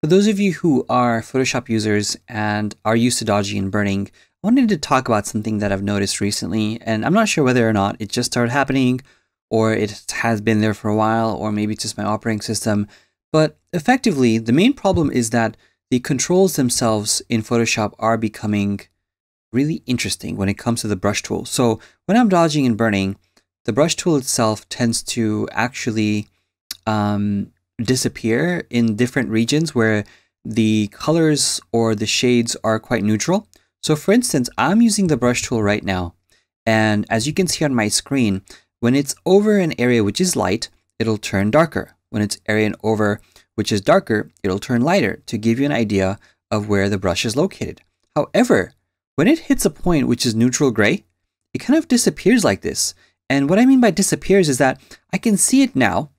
For those of you who are Photoshop users and are used to dodging and burning, I wanted to talk about something that I've noticed recently, and I'm not sure whether or not it just started happening or it has been there for a while, or maybe it's just my operating system. But effectively, the main problem is that the controls themselves in Photoshop are becoming really interesting when it comes to the brush tool. So when I'm dodging and burning, the brush tool itself tends to actually um, disappear in different regions where the colors or the shades are quite neutral. So for instance, I'm using the brush tool right now. And as you can see on my screen, when it's over an area which is light, it'll turn darker. When it's area over which is darker, it'll turn lighter to give you an idea of where the brush is located. However, when it hits a point which is neutral gray, it kind of disappears like this. And what I mean by disappears is that I can see it now,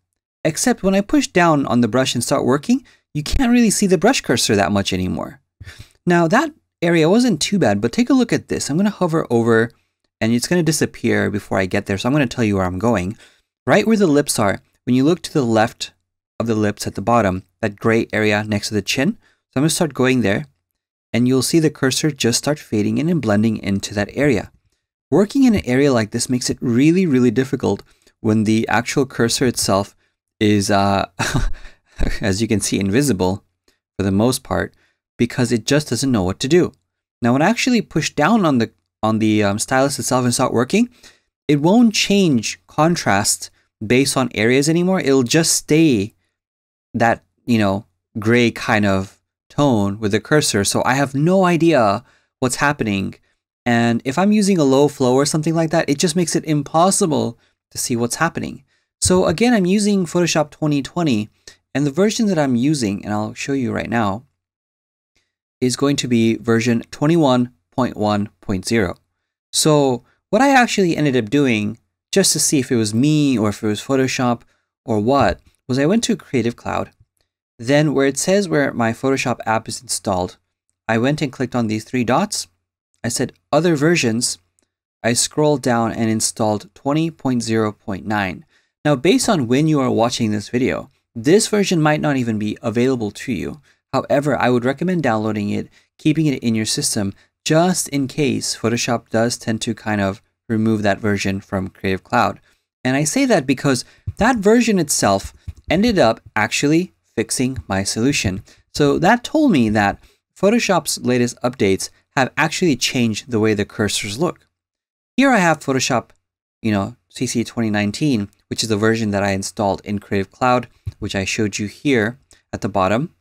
Except when I push down on the brush and start working, you can't really see the brush cursor that much anymore. Now that area wasn't too bad, but take a look at this. I'm going to hover over and it's going to disappear before I get there. So I'm going to tell you where I'm going. Right where the lips are, when you look to the left of the lips at the bottom, that gray area next to the chin. So I'm to start going there and you'll see the cursor just start fading in and blending into that area. Working in an area like this makes it really, really difficult when the actual cursor itself is, uh, as you can see, invisible for the most part because it just doesn't know what to do. Now, when I actually push down on the on the um, stylus itself and start working, it won't change contrast based on areas anymore. It'll just stay that you know gray kind of tone with the cursor. So I have no idea what's happening. And if I'm using a low flow or something like that, it just makes it impossible to see what's happening. So again, I'm using Photoshop 2020 and the version that I'm using, and I'll show you right now, is going to be version 21.1.0. So what I actually ended up doing, just to see if it was me or if it was Photoshop or what, was I went to Creative Cloud. Then where it says where my Photoshop app is installed, I went and clicked on these three dots. I said other versions. I scrolled down and installed 20.0.9. Now, based on when you are watching this video, this version might not even be available to you. However, I would recommend downloading it, keeping it in your system, just in case Photoshop does tend to kind of remove that version from Creative Cloud. And I say that because that version itself ended up actually fixing my solution. So that told me that Photoshop's latest updates have actually changed the way the cursors look. Here I have Photoshop, you know, CC 2019, which is the version that I installed in Creative Cloud, which I showed you here at the bottom.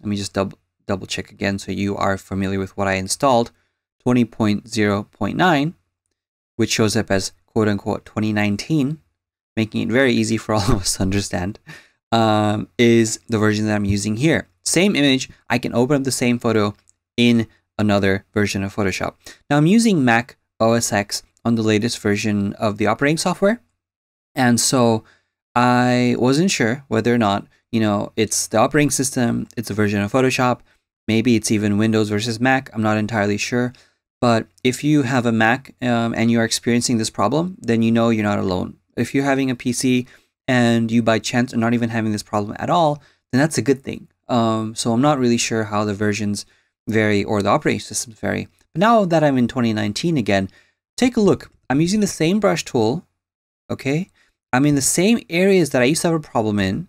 Let me just double, double check again so you are familiar with what I installed. 20.0.9, which shows up as quote unquote 2019, making it very easy for all of us to understand, um, is the version that I'm using here. Same image, I can open up the same photo in another version of Photoshop. Now I'm using Mac OS X on the latest version of the operating software. And so I wasn't sure whether or not, you know, it's the operating system, it's a version of Photoshop, maybe it's even Windows versus Mac, I'm not entirely sure. But if you have a Mac um, and you're experiencing this problem, then you know you're not alone. If you're having a PC and you by chance are not even having this problem at all, then that's a good thing. Um, so I'm not really sure how the versions vary or the operating systems vary. But now that I'm in 2019 again, take a look. I'm using the same brush tool, okay? I'm in the same areas that I used to have a problem in,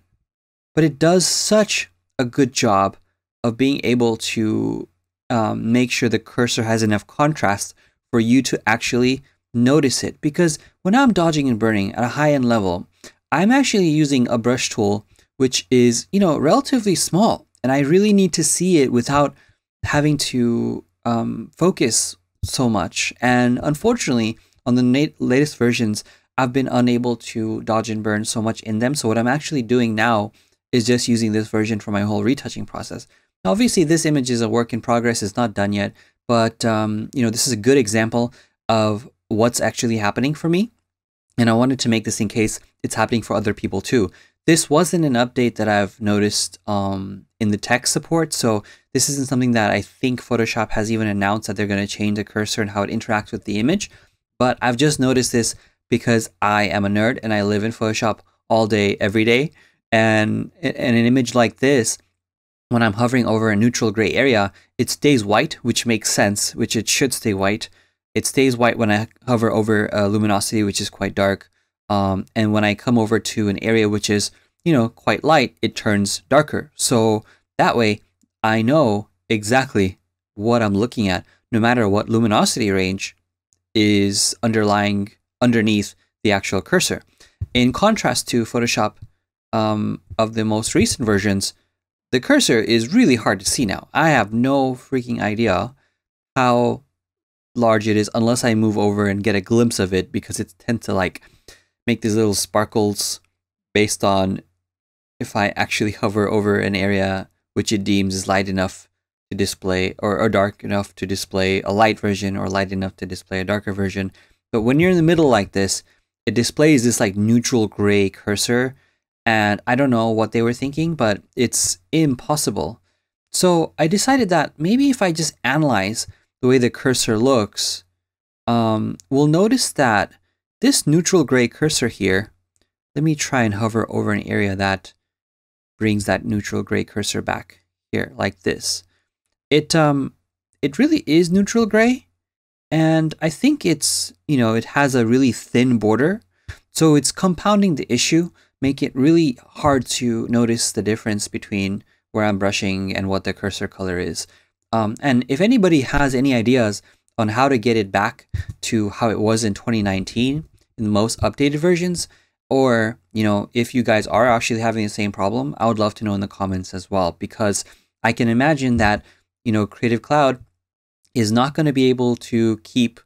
but it does such a good job of being able to um, make sure the cursor has enough contrast for you to actually notice it. Because when I'm dodging and burning at a high end level, I'm actually using a brush tool which is, you know, relatively small. And I really need to see it without having to um, focus so much. And unfortunately, on the latest versions, I've been unable to dodge and burn so much in them. So what I'm actually doing now is just using this version for my whole retouching process. Now, obviously, this image is a work in progress. It's not done yet, but um, you know, this is a good example of what's actually happening for me. And I wanted to make this in case it's happening for other people too. This wasn't an update that I've noticed um, in the tech support, so this isn't something that I think Photoshop has even announced that they're going to change the cursor and how it interacts with the image. But I've just noticed this because I am a nerd and I live in Photoshop all day, every day. And, in an image like this when I'm hovering over a neutral gray area, it stays white, which makes sense, which it should stay white. It stays white when I hover over a luminosity, which is quite dark. Um, and when I come over to an area which is, you know, quite light, it turns darker. So that way I know exactly what I'm looking at, no matter what luminosity range is underlying underneath the actual cursor. In contrast to Photoshop um, of the most recent versions, the cursor is really hard to see now. I have no freaking idea how large it is unless I move over and get a glimpse of it because it tends to like make these little sparkles based on if I actually hover over an area which it deems is light enough to display or, or dark enough to display a light version or light enough to display a darker version. But when you're in the middle like this, it displays this like neutral gray cursor and I don't know what they were thinking, but it's impossible. So I decided that maybe if I just analyze the way the cursor looks, um, we'll notice that this neutral gray cursor here, let me try and hover over an area that brings that neutral gray cursor back here, like this. It, um, it really is neutral gray, and I think it's, you know, it has a really thin border, so it's compounding the issue, make it really hard to notice the difference between where I'm brushing and what the cursor color is. Um, and if anybody has any ideas on how to get it back to how it was in 2019 in the most updated versions, or you know if you guys are actually having the same problem, I would love to know in the comments as well because I can imagine that you know Creative Cloud is not going to be able to keep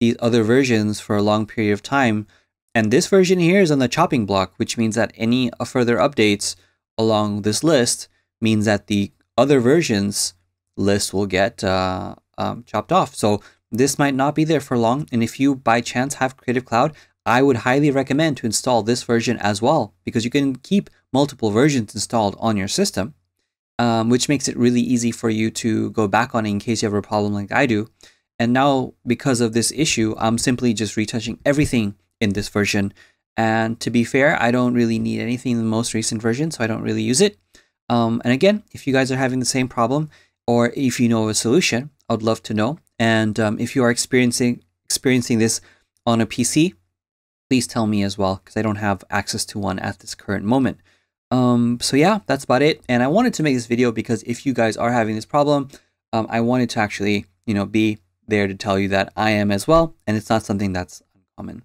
these other versions for a long period of time. And this version here is on the chopping block, which means that any further updates along this list means that the other versions list will get uh, um, chopped off. So this might not be there for long. And if you by chance have Creative Cloud, I would highly recommend to install this version as well because you can keep multiple versions installed on your system, um, which makes it really easy for you to go back on it in case you have a problem like I do. And now, because of this issue, I'm simply just retouching everything in this version. And to be fair, I don't really need anything in the most recent version, so I don't really use it. Um, and again, if you guys are having the same problem, or if you know a solution, I'd love to know. And um, if you are experiencing experiencing this on a PC, please tell me as well because I don't have access to one at this current moment. Um, so yeah, that's about it. And I wanted to make this video because if you guys are having this problem, um, I wanted to actually, you know, be there to tell you that I am as well, and it's not something that's uncommon.